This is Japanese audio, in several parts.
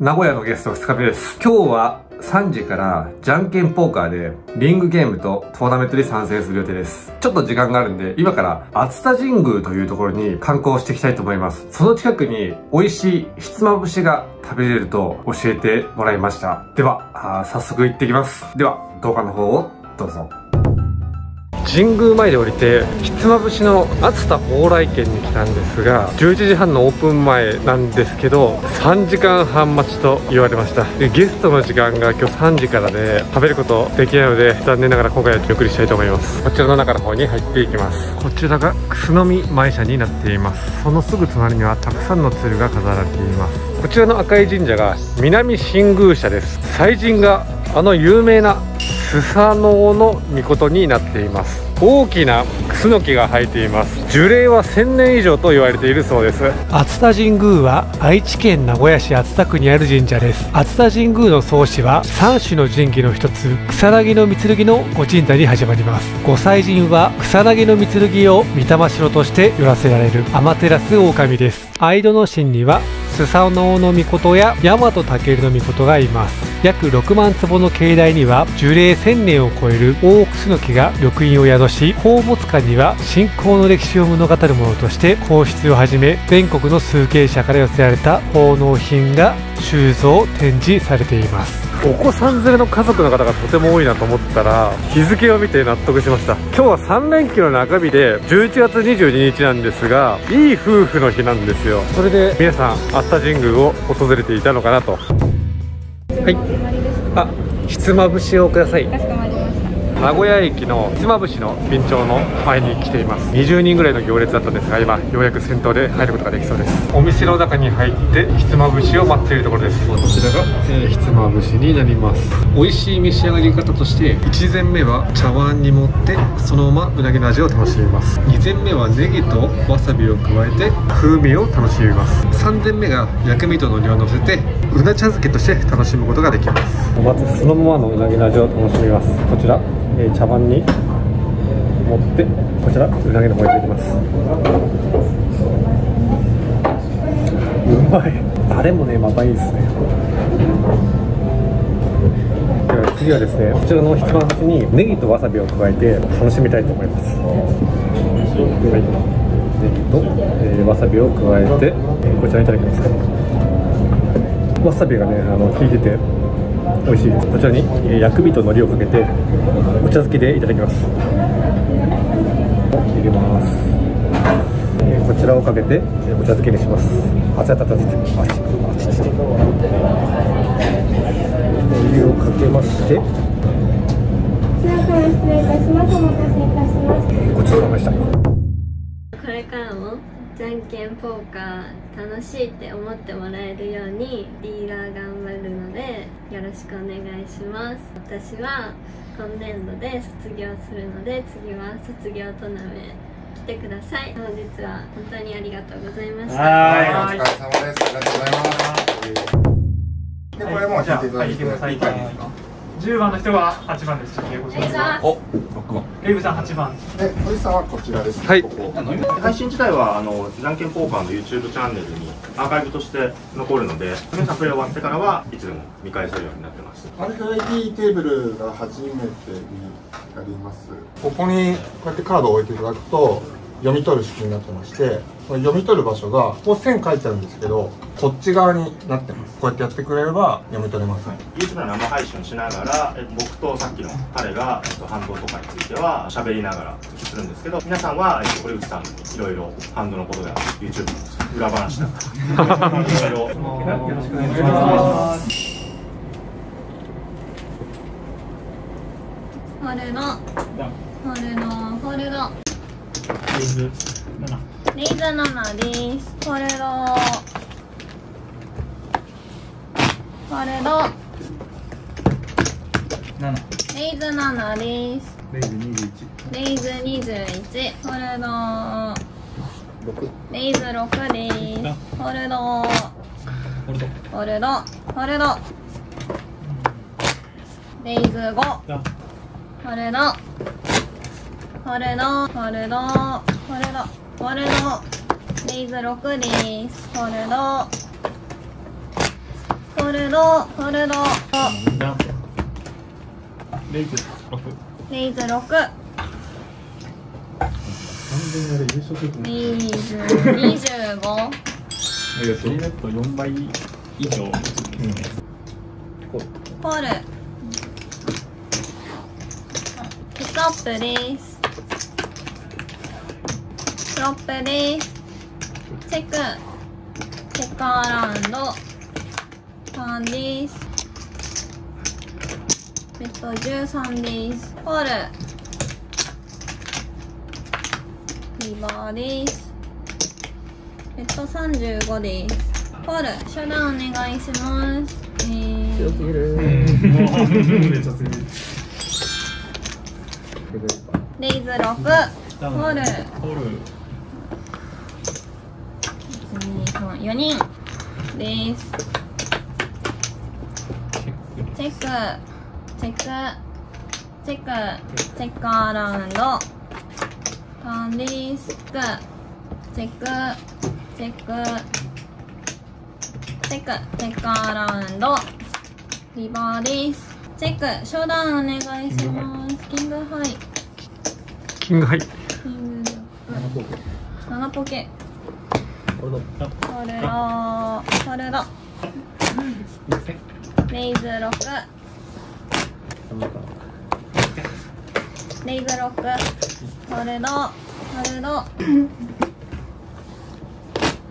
名古屋のゲスト2日目です。今日は3時からじゃんけんポーカーでリングゲームとトーナメントに参戦する予定です。ちょっと時間があるんで、今から熱田神宮というところに観光していきたいと思います。その近くに美味しいひつまぶしが食べれると教えてもらいました。では、早速行ってきます。では、動画の方をどうぞ。神宮前で降りてひつまぶしの熱田蓬莱軒に来たんですが11時半のオープン前なんですけど3時間半待ちと言われました。ゲストの時間が今日3時からで食べることできないので残念ながら今回はお送りしたいと思います。こちらの中の方に入っていきます。こちらが楠見前社になっています。そのすぐ隣にはたくさんの鶴が飾られています。こちらの赤い神社が南新宮社です。祭神があの有名なスサノオの御になっています。大きなクスノキが生えています。樹齢は1000年以上と言われているそうです。熱田神宮は愛知県名古屋市熱田区にある神社です。熱田神宮の創始は三種の神器の一つ草薙の剣のご神社に始まります。御祭神は草薙の剣を御霊城として寄らせられる。天照大神です。愛戸の神にはスサノオノミコトや大和武のミコトがいます。約6万坪の境内には樹齢1000年を超える大クスノキが緑印を宿し宝物館には信仰の歴史を物語るものとして皇室をはじめ全国の数形者から寄せられた奉納品が収蔵展示されています。お子さん連れの家族の方がとても多いなと思ったら日付を見て納得しました。今日は3連休の中日で11月22日なんですがいい夫婦の日なんですよ。それで皆さん熱田神宮を訪れていたのかなと。はい。あひつまぶしをください名古屋駅のひつまぶしの便長の前に来ています。20人ぐらいの行列だったんですが今ようやく先頭で入ることができそうです。お店の中に入ってひつまぶしを待っているところです。こちらが、えー、ひつまぶしになります。美味しい召し上がり方として1膳目は茶碗に盛ってそのままうなぎの味を楽しみます。2膳目はネギとわさびを加えて風味を楽しみます。3膳目が薬味とのりを乗せてうな茶漬けとして楽しむことができます。まずそのままのうなぎの味を楽しみます。こちらえー、茶碗に持ってこちらうなぎの方に入れてます。うまい。タレもねまたいいですね。では次はですねこちらの一番端にネギとわさびを加えて楽しみたいと思います。はい。ネギと、えー、わさびを加えてこちらいただきます。わさびがねあの効いてて美味しいです。こちらに薬味と海苔をかけてお茶漬けでいただきます。入れます。こちらをかけてお茶漬けにします。熱々熱々熱々お湯をかけましてこちらから失礼いたします。お待たせいたします。ごちそうさまでした。これからもじゃんけんポーカー楽しいって思ってもらえるようにリーダー頑張るのでよろしくお願いします。私は今年度で卒業するので次は卒業トーナメント来てください。本日は本当にありがとうございました。はい。お疲れ様ですありがとうござい。ますでこれも引いていただいていいですか？10番の人が8番です。お、6番。レイブさん8番。で、堀さんはこちらです、はい。配信自体はあのじゃんけんポーカーの YouTube チャンネルにアーカイブとして残るので、皆さんプレイ終わってからはいつでも見返せるようになってます。RFID テーブルが初めてになります。ここにこうやってカードを置いていただくと読み取る仕組みになってまして。読み取る場所がここ線書いてあるんですけどこっち側になってます。こうやってやってくれれば読み取れます、はい、YouTube の生配信をしながら僕とさっきの彼が反動とかについては喋りながらするんですけど皆さんは堀内さんにいろいろハンドのことや YouTube の裏話だったりいろいろよろしくお願いします。ホルドホルドホルドレイズ。7です。ホルドホルド7レイズ7です。レイズ21レイズ21ホルド6レイズ6です。ホルドホルドホルドホルドレイズ5ホルドホルドホルドホルドホールドレイズ6です。ホールドホーホルドホルドレイズ六。レイズ6レイズ25シネット四倍以上。コール。ピックアップですフロップですチェック。チェッカーラウンド。ターンですベッド13ですコール。リバーですベッド35ですコール。ショーダウンお願いします。えー。めっちゃ強い。レイズ6ホール。ホール。4人です。チェックチェックチェックチェックアラウンドターンですチェックチェックチェックチェックチェックアラウンドリバーですチェックショーダウンお願いします。キングハイ。キングハイ。キング。7ポケホールド。ホルドホルドレイズ6レイズ6ホルドホルド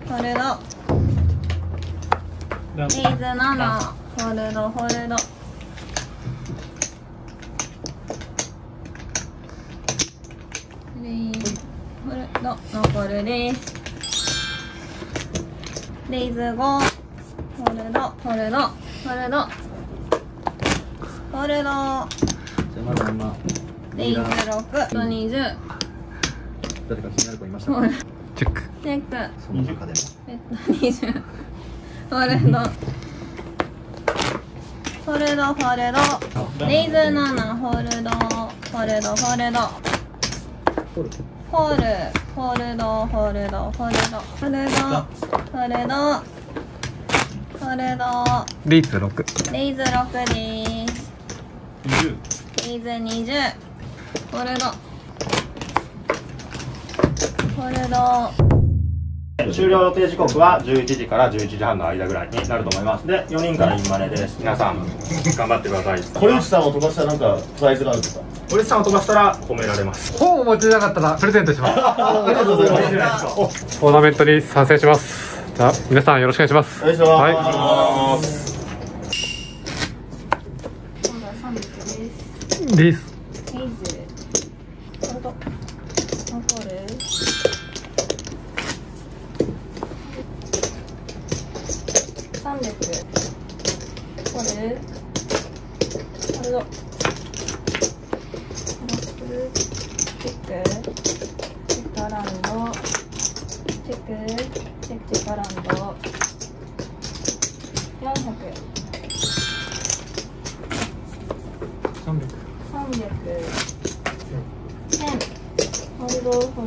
ホルドレイズ7ホルドホルドレイホルド残るですレイズ5ホルドホルドホルドホルドレイズ6と20誰か気になる子いましたホルチェック。チェック。その中でも。えっと20ホルドホルドホルドレイズ7ホルドホルドホルドホール。ホールドホールドホールド。ホールド。ホールド。ホールド。レイズ6レイズ6です。二十。レイズ20ホールド。ホールド。終了予定時刻は11時から11時半の間ぐらいになると思います。で4人からインマネです。皆さん頑張ってください。堀内さんを飛ばしたらなんかプライズがあるんですか？堀内さんを飛ばしたら褒められます。本を持ちなかったらプレゼントします。ありがとうございます。トーナメントに参戦します。じゃあ皆さんよろしくお願いします。お願いします、はい。今度は3ですレイズレイズホールド残る300ホールホールドロックチェック。チェック。アランドチェック。チェック。チェック。アランド400三百。300千ホールドホ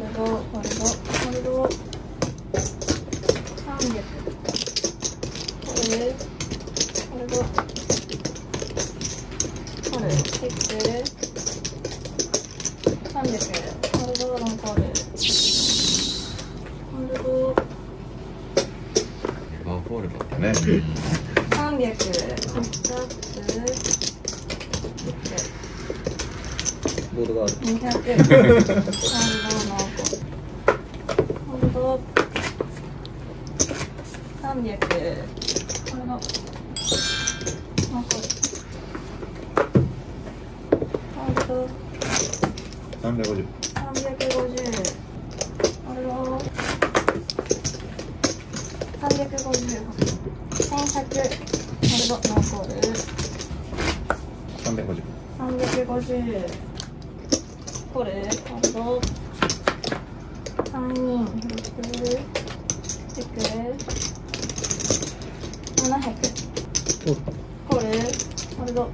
ル。チック。ールドホールドホールド300ホールホールドホールチェック300ホールドロンホールだったね300ピックアップボードがある200ホールドのホールド300ホールド残るホールド350 350ホールド350 1100ホールド残る350 350これコード3人フリップチェック700これホールド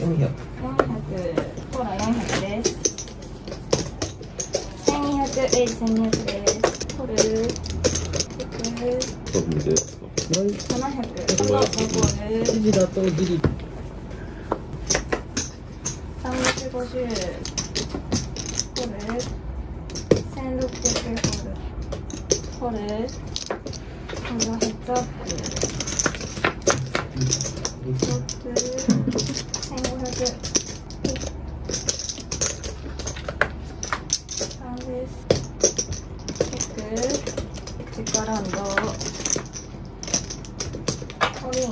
4 0コーラ400です1200エイ1200ですコルコルで700コル生地だとギリ350コル1600コルコルはヘッドアップ615003ですチェックチェックアラウンドオリン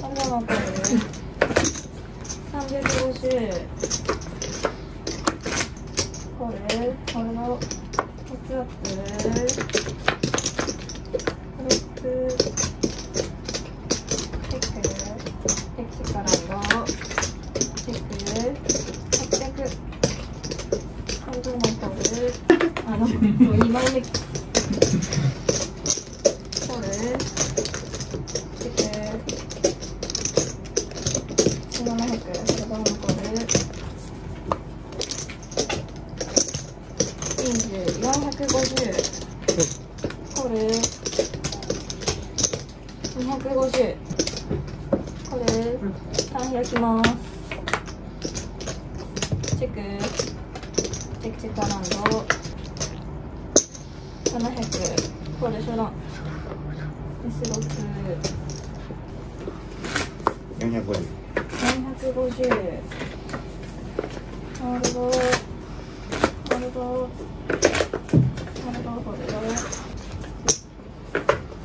今度はコール350コールコールのヘッドア450コール250これタン開きますチェックチェックチェックアラウンド700これ初段 S6 450 450ルドホールドホールドホールドホ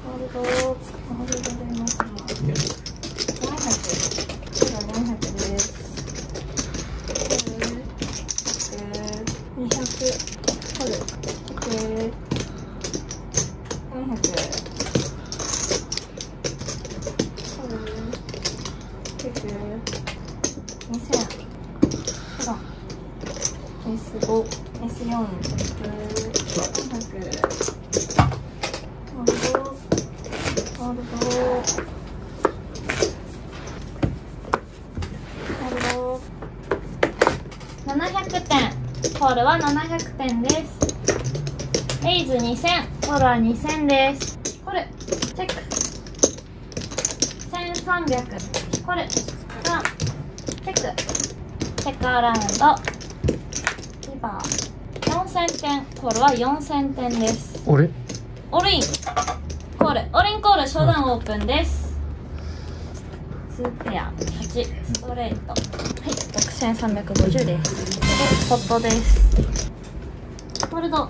ールドホールドでます400これは400です200これ400 400点コールは700点です。エイズ2000コールは2000です。これチェック。1300これがチェック。チェックアラウンド。リバー4000点コールは4000点です。俺？オリン。コール。オリンコール初段オープンです。2ペア8ストレート。はい6350です。でスポットです。ホールド。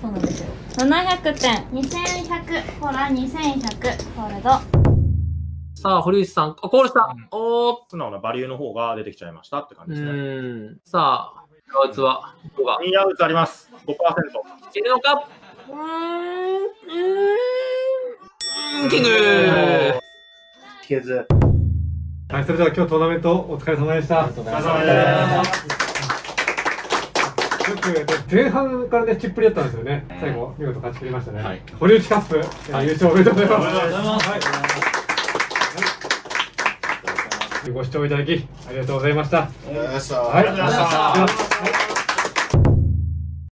そうなんですよ。700点。2100コーラ2100ホールド。さあ、堀内さん、あコールした。おー、素直なバリューの方が出てきちゃいましたって感うじですね。さあ、アウツは、どうが、ニーアウツあります。5%。いけるのか？うーん、うーん、キング。引けず。はい、それでは今日トーナメントお疲れ様でした。お疲れ様です。よく前半からね、チップリだったんですよね。最後、見事勝ち切りましたね。はい堀内カップ、えー優勝おめでとうございます。おめでとうございますはいご視聴いただき、ありがとうございました。ありがとうございましたはい、ありがとうございました